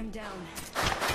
I'm down.